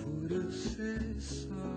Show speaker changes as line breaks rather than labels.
Por eu ser só.